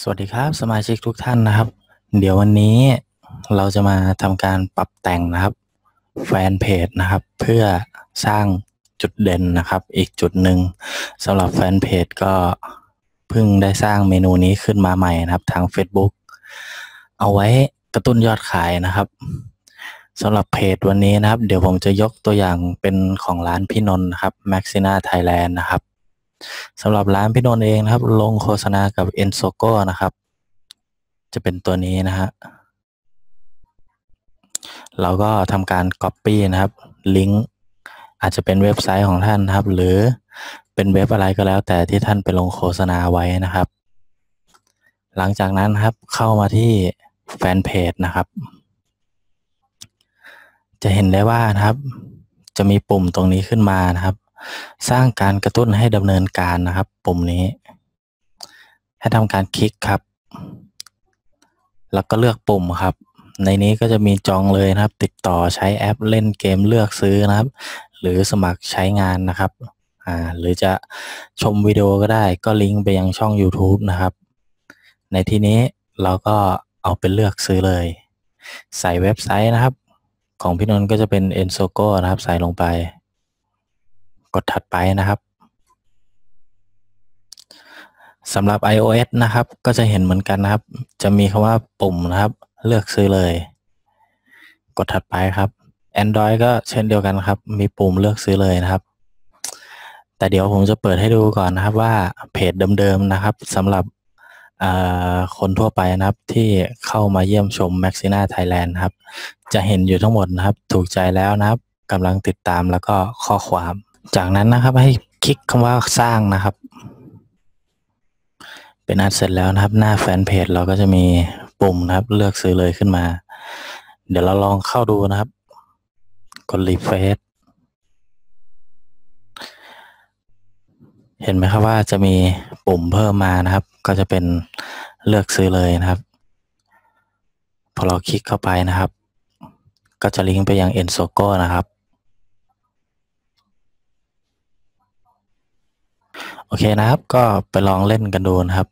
สวัสดีครับสมาชิกทุกท่านนะครับ เดี๋ยววันนี้เราจะมาทำการปรับแต่งนะครับ แฟนเพจนะครับ เพื่อสร้างจุดเด่นนะครับ อีกจุดหนึ่งสำหรับแฟนเพจก็เพิ่งได้สร้างเมนูนี้ขึ้นมาใหม่นะครับ ทาง Facebook เอาไว้กระตุ้นยอดขายนะครับสำหรับเพจวันนี้นะครับ เดี๋ยวผมจะยกตัวอย่างเป็นของร้านพี่นนท์นะครับ Maxina Thailand นะครับ สำหรับร้านพี่นนท์เองนะครับ ลงโฆษณากับ e n s o g o นะครับ จะเป็นตัวนี้นะฮะเราก็ทำการ Copy นะครับ ลิงก์อาจจะเป็นเว็บไซต์ของท่านนะครับ หรือเป็นเว็บอะไรก็แล้ว แต่ที่ท่านไปลงโฆษณาไว้นะครับ หลังจากนั้นครับเข้ามาที่แฟนเพจนะครับ จะเห็นได้ว่านะครับ จะมีปุ่มตรงนี้ขึ้นมานะครับ สร้างการกระตุ้นให้ดำเนินการนะครับ ปุ่มนี้ ให้ทำการคลิกครับ แล้วก็เลือกปุ่มครับ ในนี้ก็จะมีจองเลยนะครับ ติดต่อใช้แอปเล่นเกมเลือกซื้อนะครับ หรือสมัครใช้งานนะครับอ่าหรือจะชมวิดีโอก็ได้ ก็ลิงก์ไปยังช่อง YouTube นะครับ ในที่นี้เราก็เอาเป็นเลือกซื้อเลย ใส่เว็บไซต์นะครับ ของพี่นนท์ก็จะเป็น e n s o g o นะครับ ใส่ลงไป กดถัดไปนะครับสำหรับ iOS นะครับ ก็จะเห็นเหมือนกันนะครับ จะมีคำว่าปุ่มนะครับ เลือกซื้อเลย กดถัดไปครับ Android ก็เช่นเดียวกันครับ มีปุ่มเลือกซื้อเลยนะครับ แต่เดี๋ยวผมจะเปิดให้ดูก่อนนะครับว่าเพจเดิมๆนะครับสำหรับคนทั่วไปนะครับที่เข้ามาเยี่ยมชม Maxina Thailand ครับ จะเห็นอยู่ทั้งหมดนะครับ ถูกใจแล้วนะครับกำลังติดตามแล้วก็ข้อความ จากนั้นนะครับให้คลิกคำว่าสร้างนะครับ เป็นอันเสร็จแล้วนะครับ หน้าแฟนเพจเราก็จะมีปุ่มนะครับ เลือกซื้อเลยขึ้นมา เดี๋ยวเราลองเข้าดูนะครับ กดรีเฟรชเห็นไหมครับว่าจะมีปุ่มเพิ่มมานะครับ ก็จะเป็นเลือกซื้อเลยนะครับ พอเราคลิกเข้าไปนะครับ ก็จะลิงก์ไปยัง e n s o g o นะครับ โอเคนะครับ ก็ไปลองเล่นกันดูนะครับ